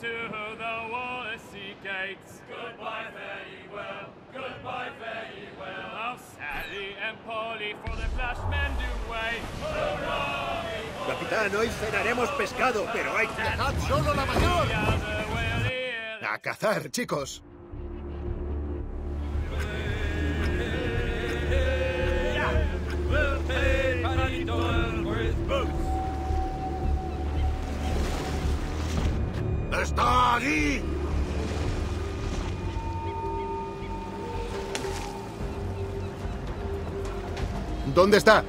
to the Wallasey gates. Goodbye, fare ye well, goodbye, fare ye well. Now Sally and Polly for the flashmen do wait. Capitán, hoy cenaremos pescado, pero hay que... ¡Dejad solo la mayor! A cazar, chicos. ¡Está allí! ¿Dónde está?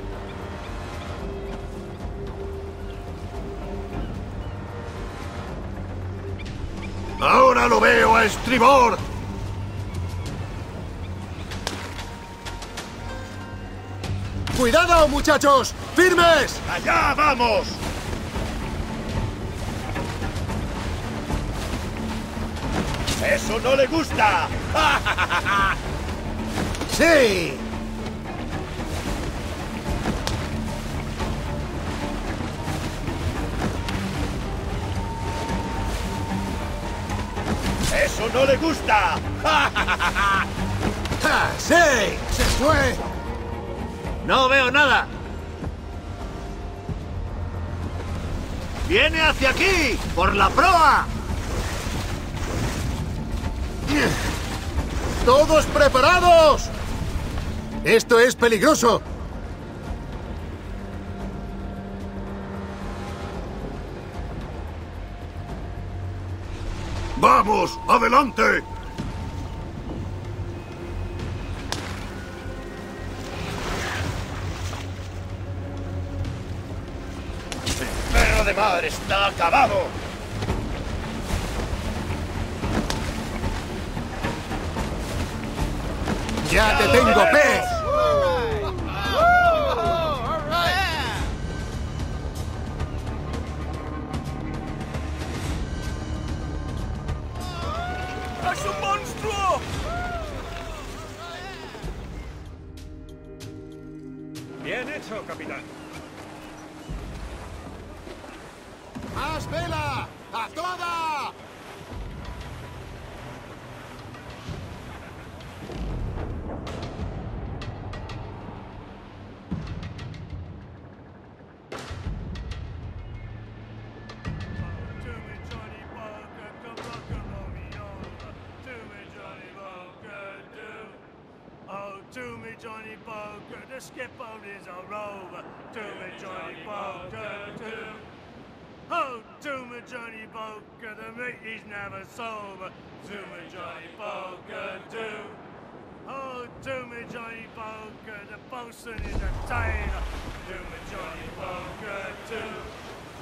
Ahora lo veo a estribor. ¡Cuidado, muchachos! ¡Firmes! ¡Allá vamos! ¡Eso no le gusta! ¡Sí! ¡Eso no le gusta! ¡Ja, ¡Sí! ¡Se fue! ¡No veo nada! ¡Viene hacia aquí! ¡Por la proa! ¡Todos preparados! ¡Esto es peligroso! ¡Vamos! ¡Adelante! ¡El perro de mar está acabado! ¡Ya te tengo, pez! ¡Es un monstruo! Bien hecho, capitán. ¡Más vela! ¡A toda! Bunker, the meat is never sober. To me, Johnny Bunker, do. Oh, to me, Johnny Bunker, the bosun is a tailor. To me, Johnny Bunker, do.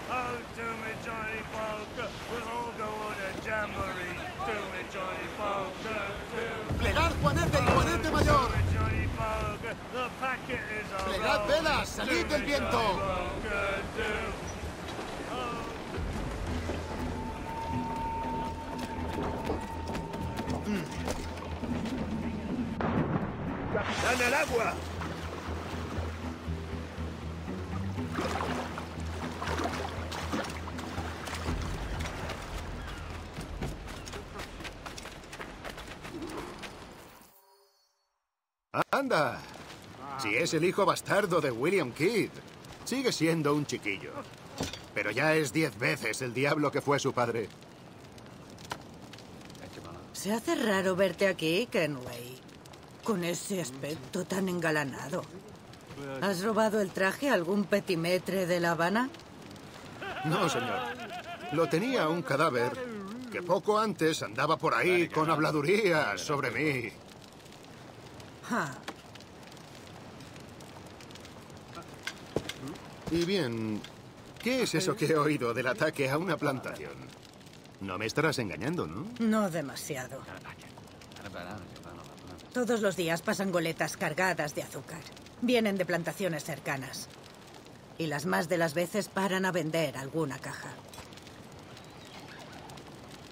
Oh, to me, Johnny Bunker, we'll all go on a jamboree. To me, Johnny Bunker, do. ¡Plegad Juanete y Juanete Mayor! Johnny Bunker, the packet is a ¡Plegad velas! ¡Salid del viento! Johnny Bunker, do. ¡Capitán al agua! ¡Anda! Si es el hijo bastardo de William Kidd, sigue siendo un chiquillo. Pero ya es diez veces el diablo que fue su padre. Se hace raro verte aquí, Kenway. Con ese aspecto tan engalanado. ¿Has robado el traje a algún petimetre de La Habana? No, señor. Lo tenía un cadáver que poco antes andaba por ahí con habladurías sobre mí. Ja, Y bien, ¿qué es eso que he oído del ataque a una plantación? No me estarás engañando, ¿no? no demasiado. Todos los días pasan goletas cargadas de azúcar. Vienen de plantaciones cercanas. Y las más de las veces paran a vender alguna caja.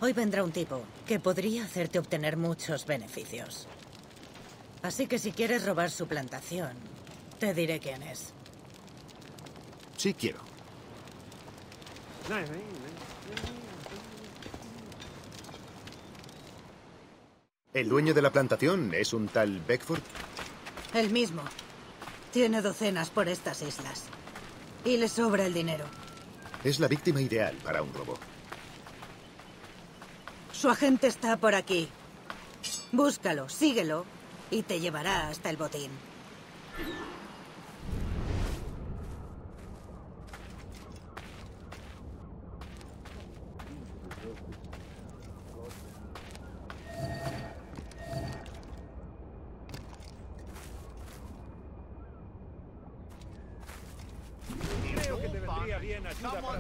Hoy vendrá un tipo que podría hacerte obtener muchos beneficios. Así que si quieres robar su plantación, te diré quién es. Sí quiero. ¿El dueño de la plantación es un tal Beckford? El mismo. Tiene docenas por estas islas. Y le sobra el dinero. Es la víctima ideal para un robo. Su agente está por aquí. Búscalo, síguelo y te llevará hasta el botín. Vendría bien ayuda para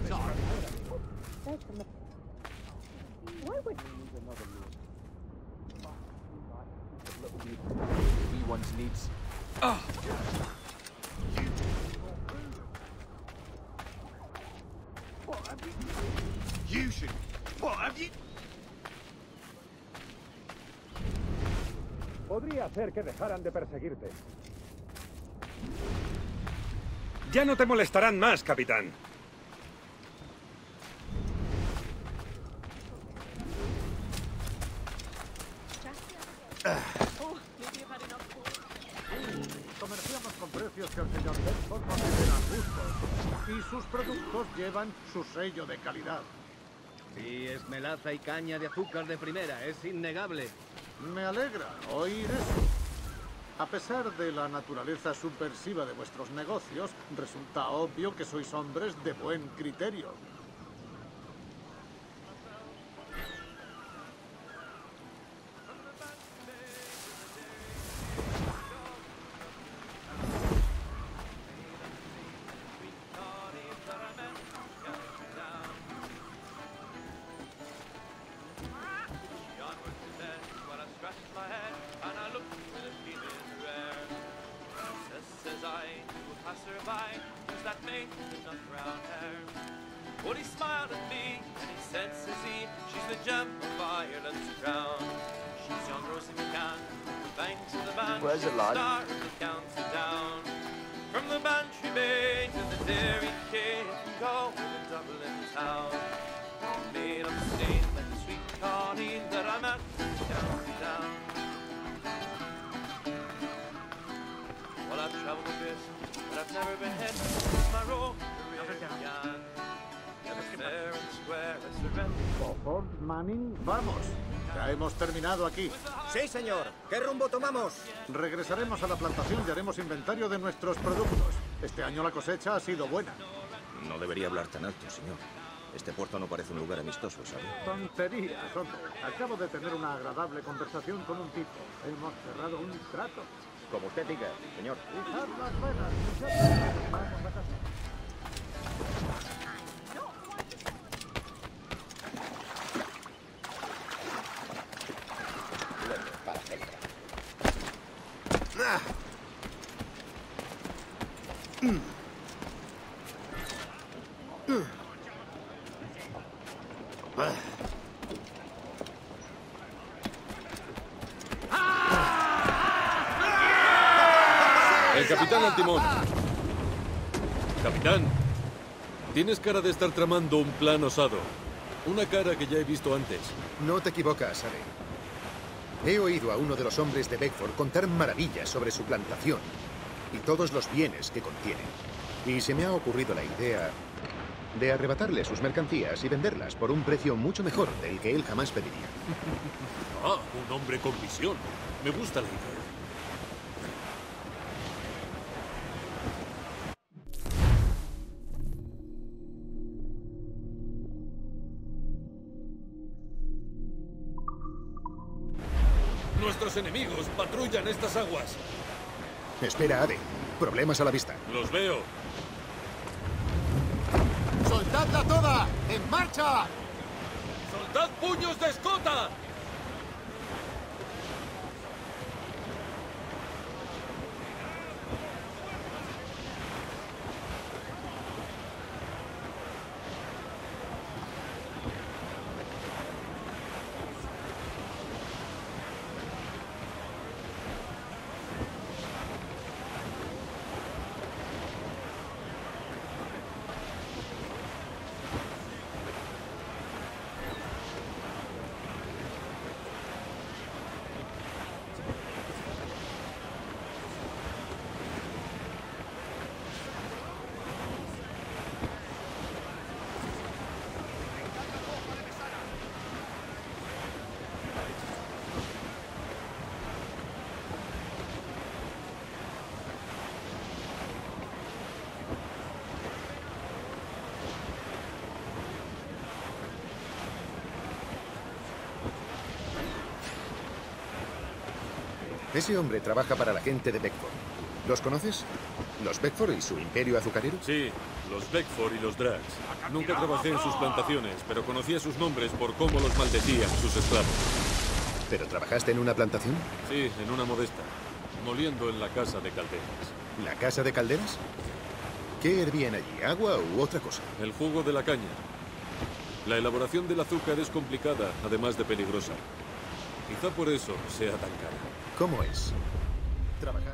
ones needs. You should. What have you? Podría hacer que dejaran de perseguirte. Ya no te molestarán más, capitán. Comerciamos con precios que el señor Bedford considera justos. Y sus productos llevan su sello de calidad. Sí, es melaza y caña de azúcar de primera, es innegable. Me alegra oír eso. A pesar de la naturaleza subversiva de vuestros negocios, resulta obvio que sois hombres de buen criterio. The county down. From the Bantry Bay to the Dairy Cave, go to the Dublin town. Made of stains like the sweet Colleen that I met in the county down. Well, I've traveled a bit, but I've never been hit since my road career began. Never fair Manning, vamos. Ya hemos terminado aquí. Sí, señor. ¿Qué rumbo tomamos? Regresaremos a la plantación y haremos inventario de nuestros productos. Este año la cosecha ha sido buena. No debería hablar tan alto, señor. Este puerto no parece un lugar amistoso, ¿sabe? Tonterías, hombre. Acabo de tener una agradable conversación con un tipo. Hemos cerrado un trato. Como usted diga, señor. Izad las velas, muchachos. Vamos a casa. El capitán al timón. Capitán, tienes cara de estar tramando un plan osado. Una cara que ya he visto antes. No te equivocas, Ade. He oído a uno de los hombres de Beckford contar maravillas sobre su plantación y todos los bienes que contiene. Y se me ha ocurrido la idea de arrebatarle sus mercancías y venderlas por un precio mucho mejor del que él jamás pediría. Ah, un hombre con visión. Me gusta la idea. Nuestros enemigos patrullan estas aguas. Espera, Ade. Problemas a la vista. Los veo. ¡Soltadla toda! ¡En marcha! ¡Soltad puños de escota! Ese hombre trabaja para la gente de Beckford. ¿Los conoces? ¿Los Beckford y su imperio azucarero? Sí, los Beckford y los Drags. Nunca trabajé en sus plantaciones, pero conocía sus nombres por cómo los maldecían sus esclavos. ¿Pero trabajaste en una plantación? Sí, en una modesta, moliendo en la casa de calderas. ¿La casa de calderas? ¿Qué hervían allí? ¿Agua u otra cosa? El jugo de la caña. La elaboración del azúcar es complicada, además de peligrosa. Quizá por eso sea tan cara. ¿Cómo es? Trabajar.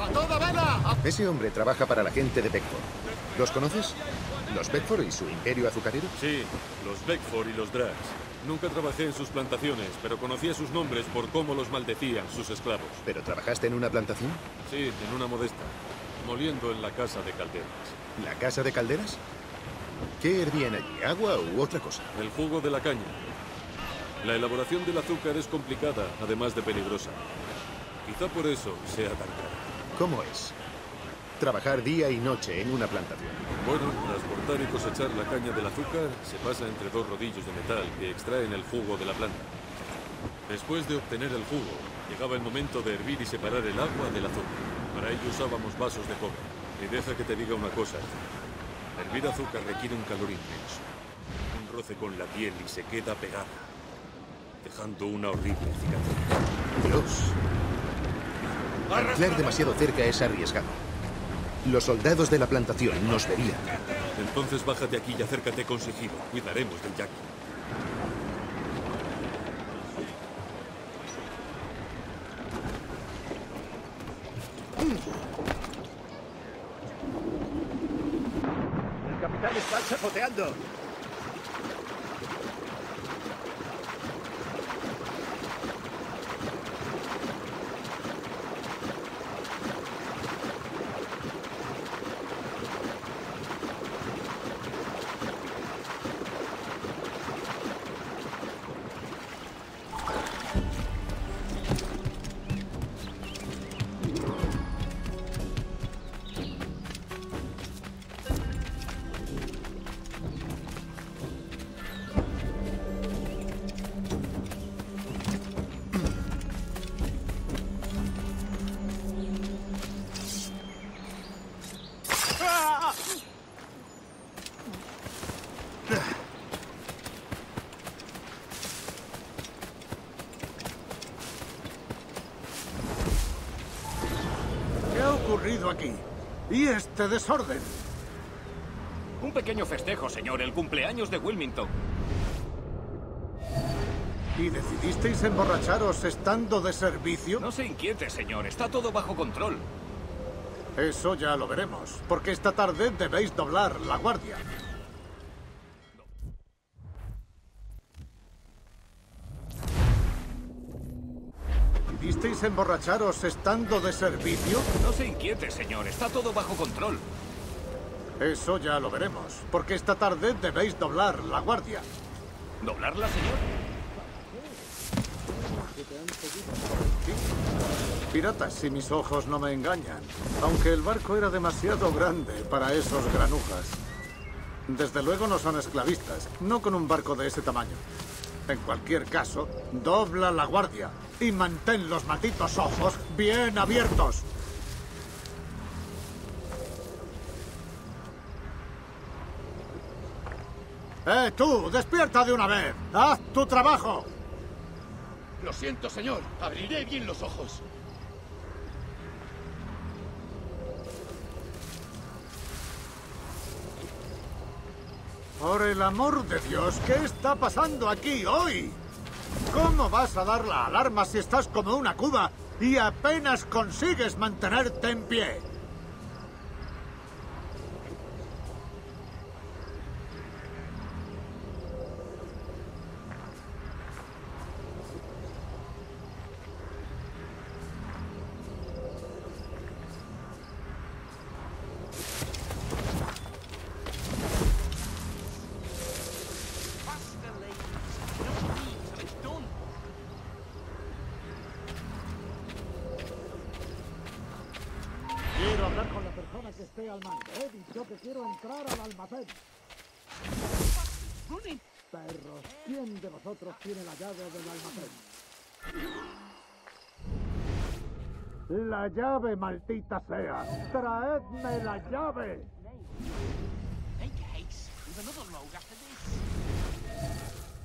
¡A toda vela! Ese hombre trabaja para la gente de Beckford. ¿Los conoces? ¿Los Beckford y su imperio azucarero? Sí, los Beckford y los Drags. Nunca trabajé en sus plantaciones, pero conocía sus nombres por cómo los maldecían sus esclavos. ¿Pero trabajaste en una plantación? Sí, en una modesta, moliendo en la casa de calderas. ¿La casa de calderas? ¿Qué hervían allí? ¿Agua u otra cosa? El jugo de la caña. La elaboración del azúcar es complicada, además de peligrosa. Quizá por eso sea tan cara. ¿Cómo es? Trabajar día y noche en una plantación. Bueno, transportar y cosechar la caña del azúcar se pasa entre dos rodillos de metal que extraen el jugo de la planta. Después de obtener el jugo, llegaba el momento de hervir y separar el agua del azúcar. Para ello usábamos vasos de cobre. Y deja que te diga una cosa. Hervir azúcar requiere un calor inmenso. Un roce con la piel y se queda pegada, dejando una horrible cicatriz. Dios. Anclar demasiado cerca es arriesgado. Los soldados de la plantación nos verían. Entonces bájate aquí y acércate con sigilo. Cuidaremos del Jackie. Ocurrido aquí? ¿Y este desorden? Un pequeño festejo, señor, el cumpleaños de Wilmington. ¿Y decidisteis emborracharos estando de servicio? No se inquiete, señor, está todo bajo control. Eso ya lo veremos, porque esta tarde debéis doblar la guardia. ¿Decidisteis emborracharos estando de servicio? No se inquiete, señor, está todo bajo control. Eso ya lo veremos, porque esta tarde debéis doblar la guardia. ¿Doblarla, señor? Piratas, si mis ojos no me engañan. Aunque el barco era demasiado grande para esos granujas. Desde luego no son esclavistas, no con un barco de ese tamaño. En cualquier caso, dobla la guardia y mantén los malditos ojos bien abiertos. ¡Eh, tú! ¡Despierta de una vez! ¡Haz tu trabajo! Lo siento, señor. Abriré bien los ojos. Por el amor de Dios, ¿qué está pasando aquí hoy? ¿Cómo vas a dar la alarma si estás como una cuba y apenas consigues mantenerte en pie? Al mando. He dicho que quiero entrar al almacén. Perros, ¿quién de vosotros tiene la llave del almacén? La llave, maldita sea. Traedme la llave.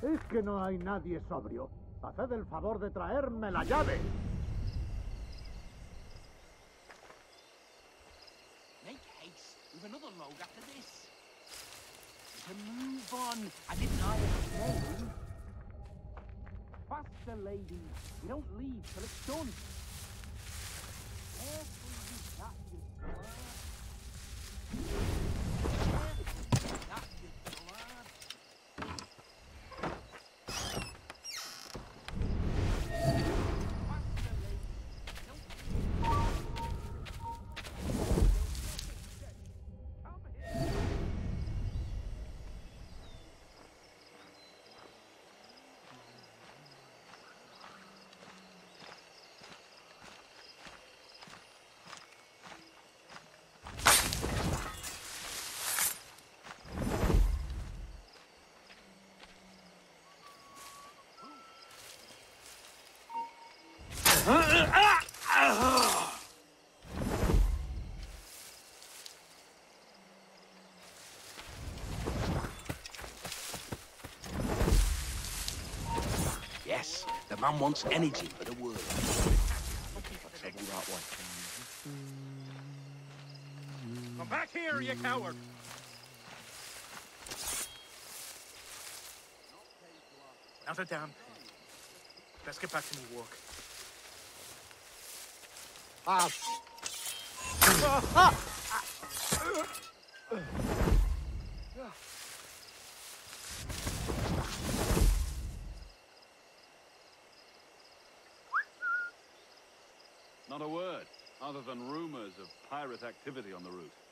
Es que no hay nadie sobrio. Haced el favor de traerme la llave. Another load after this. To move on. I didn't hire name. Faster, lady. You don't leave till it's done. Careful, Yes, the man wants energy for the world. Trouble that way. Come back here, you coward! Not a damn thing. Let's get back to my work. Ah. Not a than rumors of pirate activity on the route.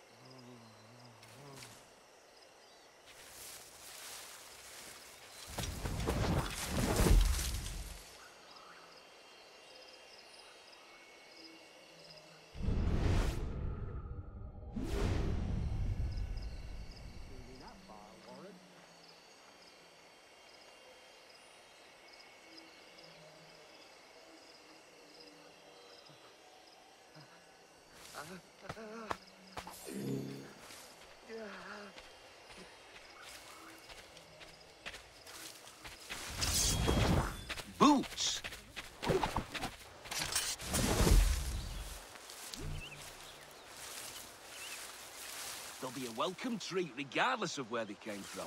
Be a welcome treat regardless of where they came from.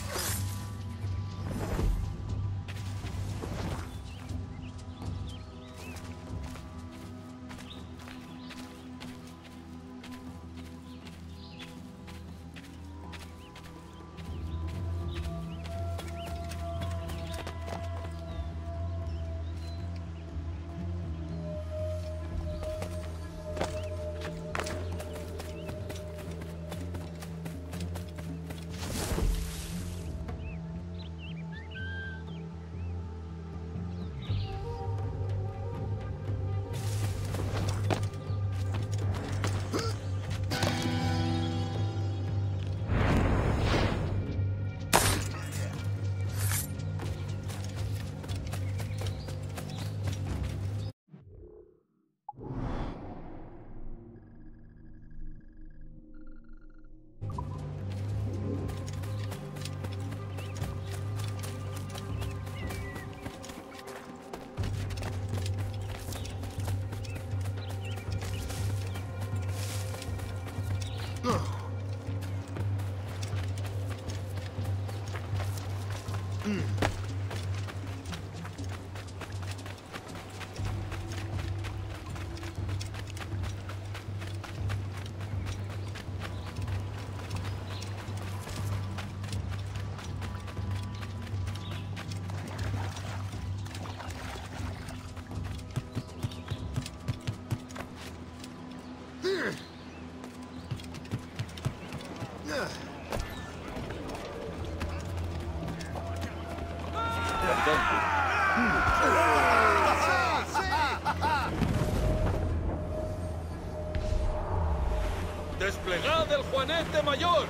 ¡Desplegad el Juanete Mayor!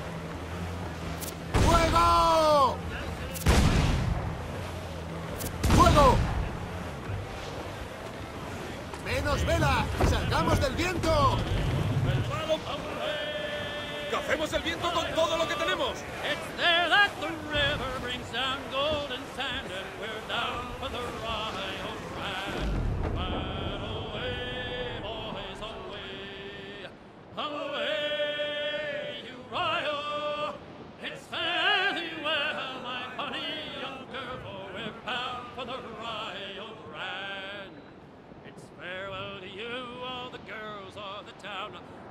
¡Fuego! ¡Fuego! ¡Menos vela! ¡Salgamos del viento! ¡Cacemos el viento con todo lo que tenemos! It's there that the river brings down golden sand, and we're down for the Rio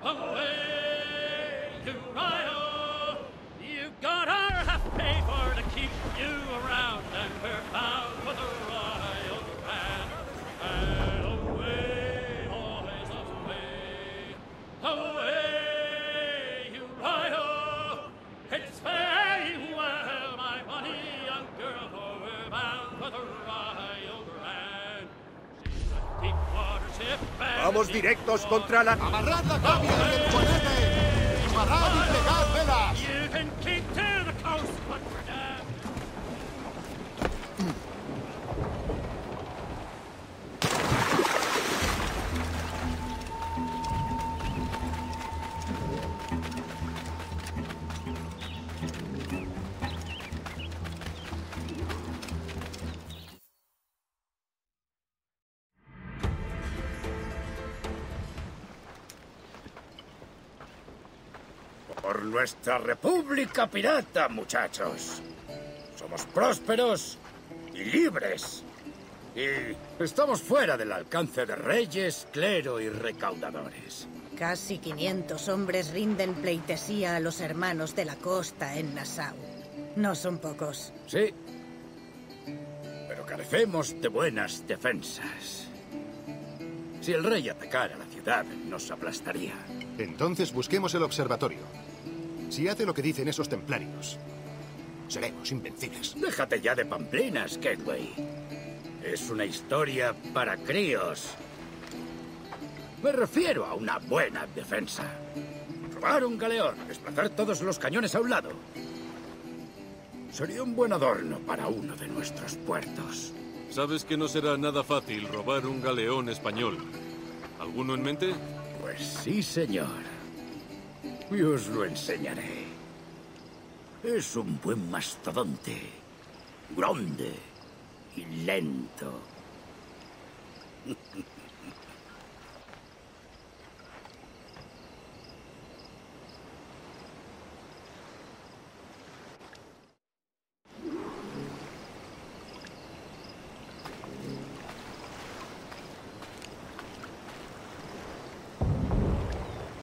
啊哈 directos contra la... ¡Amarrad la cambia del Juanete! ¡Disparad nuestra república pirata, muchachos. Somos prósperos y libres. Y estamos fuera del alcance de reyes, clero y recaudadores. Casi 500 hombres rinden pleitesía a los hermanos de la costa en Nassau. No son pocos. Sí. Pero carecemos de buenas defensas. Si el rey atacara la ciudad, nos aplastaría. Entonces busquemos el observatorio. Si hace lo que dicen esos templarios, seremos invencibles. Déjate ya de pamplinas, Gateway. Es una historia para críos. Me refiero a una buena defensa. Robar un galeón, desplazar todos los cañones a un lado. Sería un buen adorno para uno de nuestros puertos. Sabes que no será nada fácil robar un galeón español. ¿Alguno en mente? Pues sí, señor. Y os lo enseñaré. Es un buen mastodonte. Grande y lento.